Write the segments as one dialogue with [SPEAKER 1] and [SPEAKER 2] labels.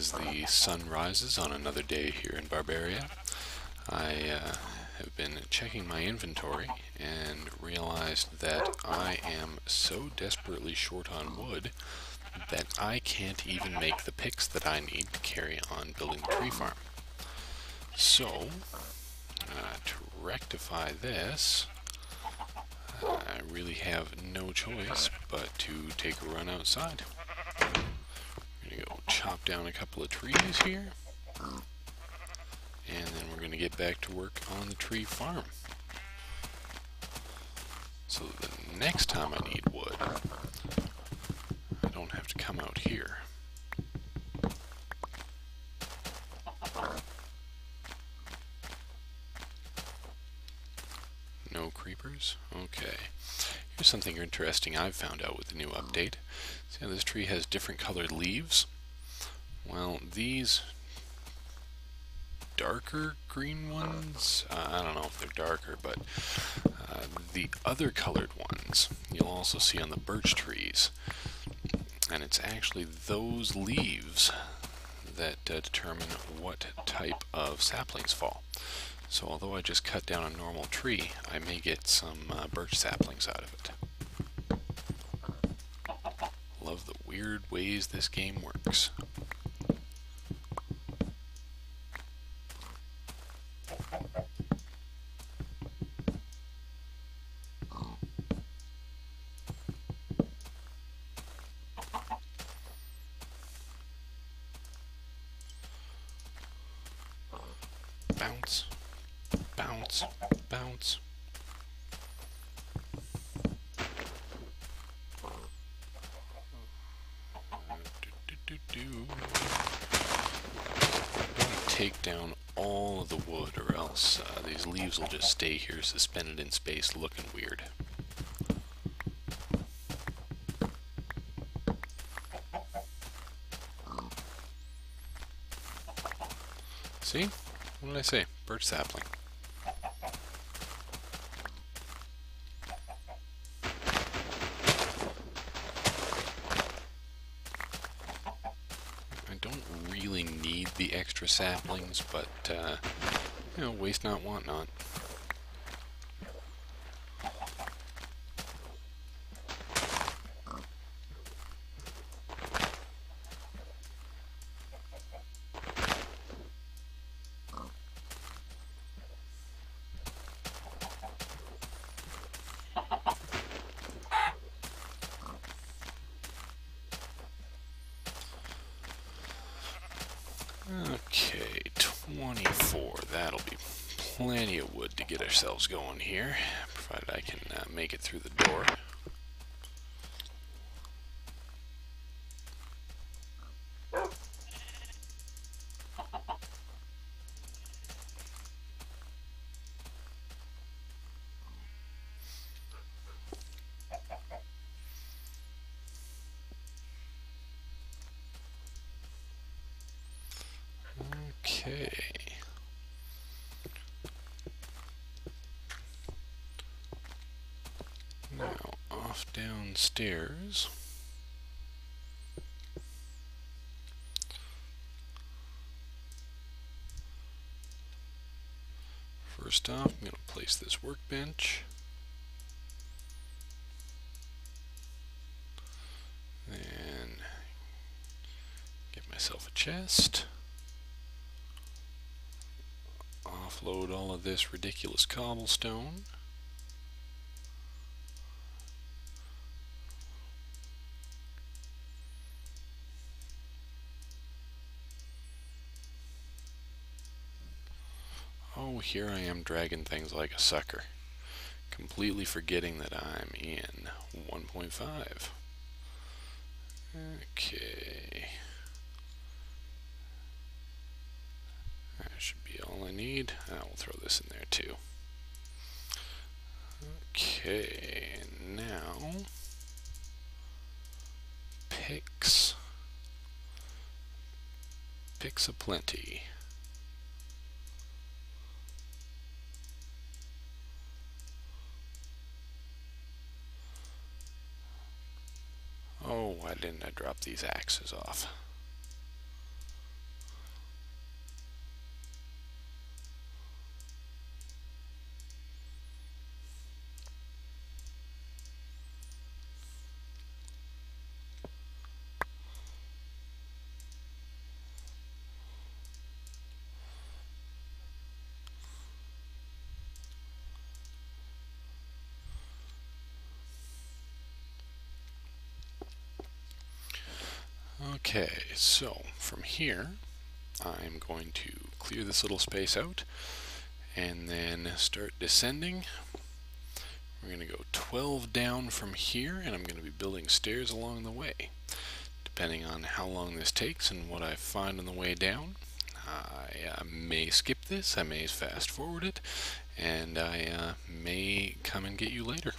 [SPEAKER 1] as the sun rises on another day here in Barbaria, I uh, have been checking my inventory and realized that I am so desperately short on wood that I can't even make the picks that I need to carry on building the tree farm. So, uh, to rectify this, I really have no choice but to take a run outside. Chop down a couple of trees here. And then we're gonna get back to work on the tree farm. So the next time I need wood, I don't have to come out here. No creepers? Okay. Here's something interesting I've found out with the new update. See how this tree has different colored leaves? Well, these darker green ones, uh, I don't know if they're darker, but uh, the other colored ones you'll also see on the birch trees. And it's actually those leaves that uh, determine what type of saplings fall. So although I just cut down a normal tree, I may get some uh, birch saplings out of it. Love the weird ways this game works. Bounce bounce, bounce. Take down all of the wood or else uh, these leaves will just stay here suspended in space looking weird. See? What did I say? Birch sapling. I don't really need the extra saplings, but, uh, you know, waste not, want not. Okay, 24. That'll be plenty of wood to get ourselves going here, provided I can uh, make it through the door. Okay. Now, off downstairs. First off, I'm going to place this workbench. Then get myself a chest. offload all of this ridiculous cobblestone. Here I am dragging things like a sucker, completely forgetting that I'm in 1.5. Okay. That should be all I need. I will throw this in there too. Okay, now picks. Picks aplenty. Oh, why didn't I drop these axes off? Okay, so from here I'm going to clear this little space out and then start descending. We're going to go 12 down from here and I'm going to be building stairs along the way. Depending on how long this takes and what I find on the way down, I uh, may skip this, I may fast forward it, and I uh, may come and get you later.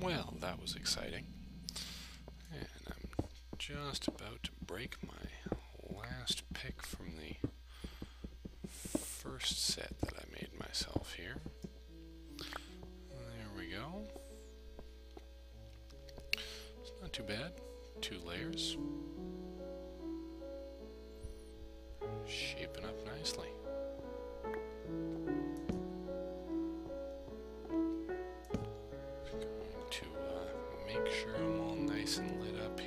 [SPEAKER 1] Well, that was exciting. And I'm just about to break my last pick from the first set that I made myself here. There we go. It's not too bad. Two layers. Shaping up nicely. And lit up.